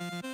you